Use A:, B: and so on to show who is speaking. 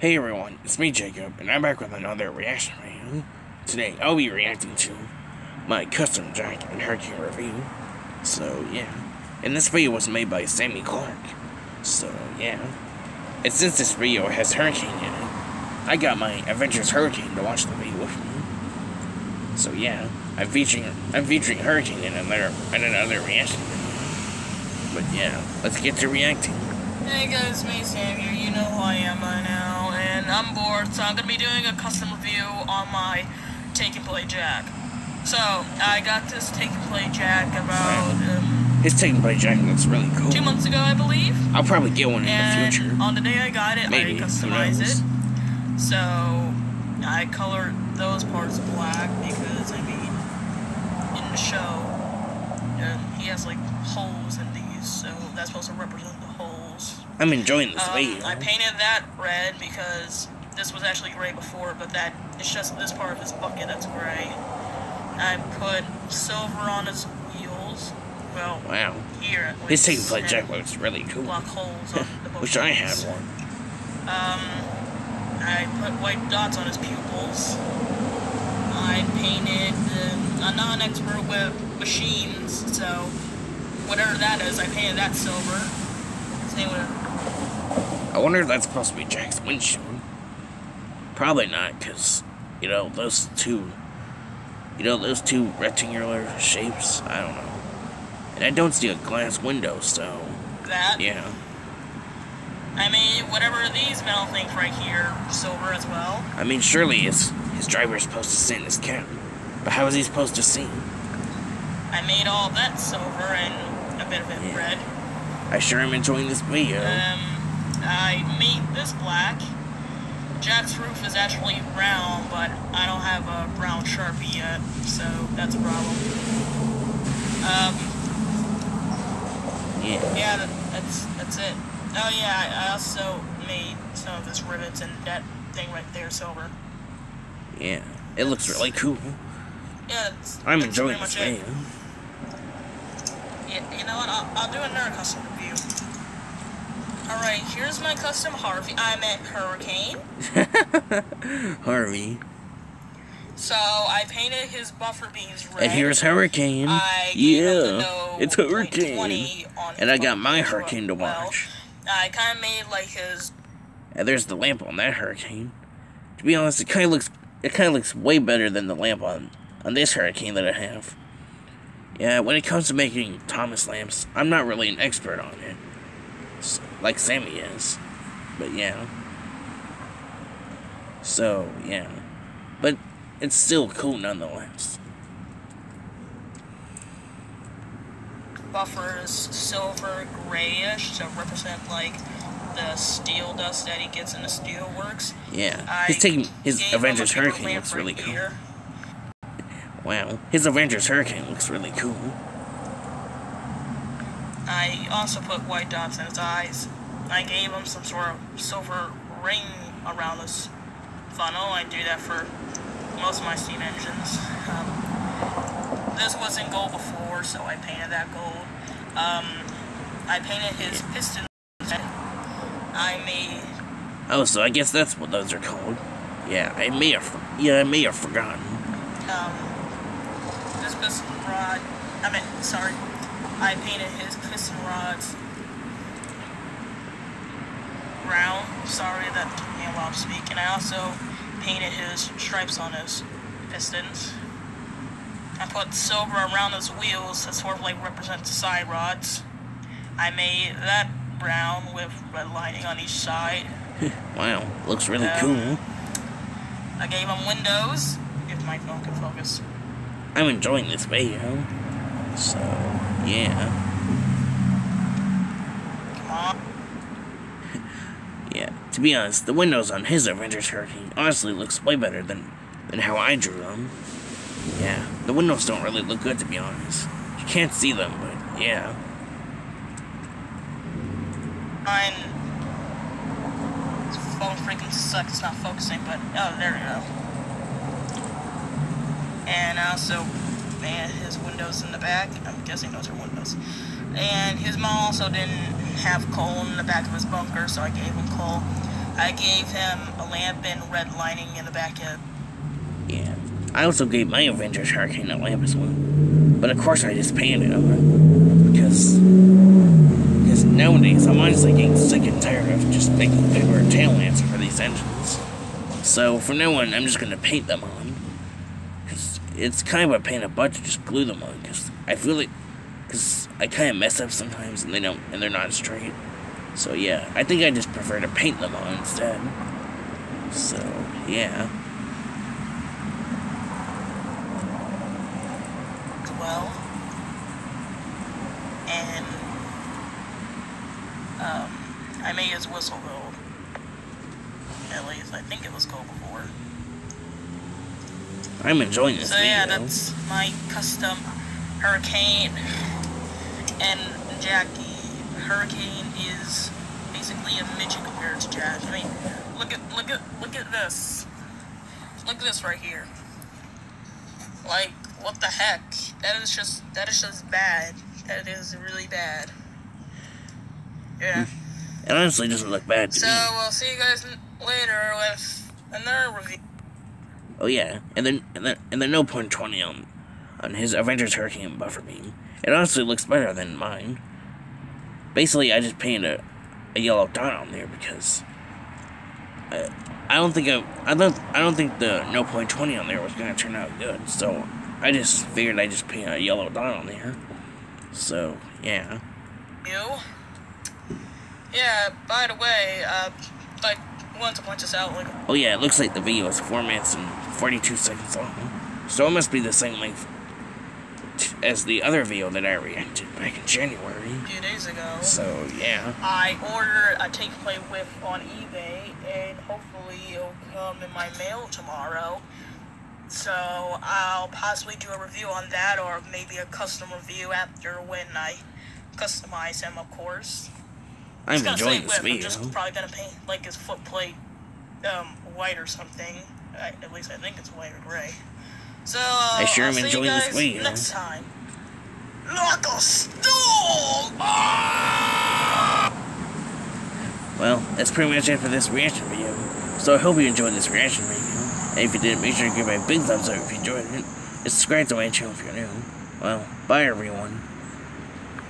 A: Hey everyone, it's me Jacob, and I'm back with another reaction video. Today, I'll be reacting to my custom Jack and Hurricane review. So, yeah. And this video was made by Sammy Clark. So, yeah. And since this video has Hurricane in it, I got my Adventures Hurricane to watch the video with me. So, yeah. I'm featuring, I'm featuring Hurricane in another, in another reaction video. But, yeah. Let's get to reacting.
B: Hey guys, it's me Sam here. You know who I am by now, and I'm bored, so I'm gonna be doing a custom review on my take and play jack. So I got this take and play jack about um,
A: His take and play Jack looks really cool.
B: two months ago, I believe.
A: I'll probably get one in the future.
B: on the day I got it,
A: Maybe,
B: I customized it. So I colored those parts black because I mean, in the show, um, he has like holes in these, so that's supposed to represent the holes.
A: I'm enjoying this
B: Um,
A: video.
B: I painted that red because this was actually gray before, but that it's just this part of this bucket that's gray. I put silver on his wheels. Well,
A: Wow.
B: here. at
A: His take and
B: least,
A: play
B: and
A: Jack looks really cool.
B: Block holes on the
A: Wish I had one.
B: Um, I put white dots on his pupils. I painted. Uh, I'm not an expert with machines, so whatever that is, I painted that silver. Same with
A: I wonder if that's supposed to be Jack's windshield. Probably not, because, you know, those two, you know, those two rectangular shapes, I don't know. And I don't see a glass window, so,
B: that.
A: yeah.
B: I mean, whatever these metal things right here, silver as well.
A: I mean, surely his, his is supposed to sit in his cab. But how is he supposed to see?
B: I made all that silver and a bit of it
A: Yeah.
B: red.
A: I sure am enjoying this video.
B: Um, I made this black. Jack's roof is actually brown, but I don't have a brown Sharpie yet, so that's a problem. Um,
A: yeah.
B: yeah, that, that's that's it. Oh yeah, I also made some of his rivets and that thing right there silver.
A: Yeah. It looks really cool.
B: Yeah, that's,
A: I'm
B: that's
A: enjoying this game.
B: Yeah, you know what? I'll, I'll do another custom review. Alright, here's my custom Harvey. I meant Hurricane.
A: Harvey.
B: So I painted his buffer beams red.
A: And here's Hurricane.
B: I gave him the
A: Yeah. It's Hurricane.
B: 20 on his
A: And I got my Hurricane to
B: well.
A: watch.
B: I kind of made like his.
A: And there's the lamp on that hurricane. To be honest, it kind of looks it kind of looks way better than the lamp on on this hurricane that I have. Yeah, when it comes to making Thomas lamps, I'm not really an expert on it, S- like Sammy is. But yeah. So yeah, but it's still cool nonetheless.
B: buffer is silver grayish to represent like the steel dust that he gets in the steel works.
A: Yeah,
B: I
A: he's taking his
B: gave him a Adventures
A: Hurricane looks really cool. Wow, his Adventures Hurricane looks really cool.
B: I also put white dots in his eyes. I gave him some sort of silver ring around his funnel. I do that for most of my steam engines. Um, this was in gold before, so I painted that gold. Um, I painted his pistons. I made
A: Oh, so I guess that's what those are called. Yeah, I may have, yeah, I may have forgotten.
B: um, this piston rod. I mean, sorry. I painted his piston rods brown. Sorry, that took me a while to speak. And I also painted his stripes on his pistons. I put silver around his wheels that sort of like represent the side rods. I made that brown with red lining on each side.
A: Wow, looks really
B: Um,
A: cool.
B: I gave him windows, if my phone can focus.
A: I'm enjoying this video. So, yeah, yeah. To be honest, the windows on his Adventures Hurricane honestly looks way better than than how I drew them. Yeah, the windows don't really look good to be honest. You can't see them, but yeah.
B: Mine. This phone freaking sucks. It's not focusing, but oh, there we go. And also, man, his windows in the back. I'm guessing those are windows. And his mom also didn't have coal in the back of his bunker, so I gave him coal. I gave him a lamp and red lining in the back end.
A: Yeah. I also gave my Adventures Hurricane a lamp as well. But of course I just painted it because because nowadays I'm honestly getting sick and tired of just making bigger tail lamps for these engines. So from now on I'm just gonna paint them on. It's kind of a pain in the butt to just glue them on because I feel like because I kind of mess up sometimes and they don't and they're not straight. So yeah, I think I just prefer to paint them on instead. So yeah.
B: well. And um, I made his whistle gold. At least I think it was gold before.
A: I'm enjoying this
B: So
A: video.
B: yeah, that's my custom Hurricane and Jackie. Hurricane is basically a midget compared to Jack. I mean, look at look at look at this. Look at this right here. Like, what the heck? That is just that is just bad. That is really bad. Yeah. Hmm.
A: It honestly doesn't look bad to
B: So
A: me.
B: we'll see you guys later with another review.
A: Oh yeah, and then and then and then no point twenty on on his Adventures Hurricane Buffer Beam. It honestly looks better than mine. Basically, I just painted a, a yellow dot on there because I, I don't think I I don't I don't think the no point twenty on there was gonna turn out good. So I just figured I just paint a yellow dot on there. So yeah.
B: you. Yeah, by the way, uh, I wanted to point this out, like,
A: Oh yeah, it looks like the video is four minutes and forty-two seconds long. So it must be the same length t- as the other video that I reacted back in January.
B: a few days ago.
A: So yeah.
B: I ordered a take play Whiff on eBay, and hopefully it'll come in my mail tomorrow. So I'll possibly do a review on that, or maybe a custom review after when I customize him, of course.
A: I'm enjoying this
B: Whiff.
A: video.
B: I'm just probably gonna paint like his foot plate um, white or something. I, at least I think it's white or gray. So uh,
A: I sure
B: I'll
A: am
B: see
A: enjoying
B: you
A: this video.
B: next time. Like a storm. Ah!
A: Well, that's pretty much it for this reaction video. So I hope you enjoyed this reaction video. And if you did, make sure to give it a big thumbs up if you enjoyed it. And subscribe to my channel if you're new. Well, bye everyone.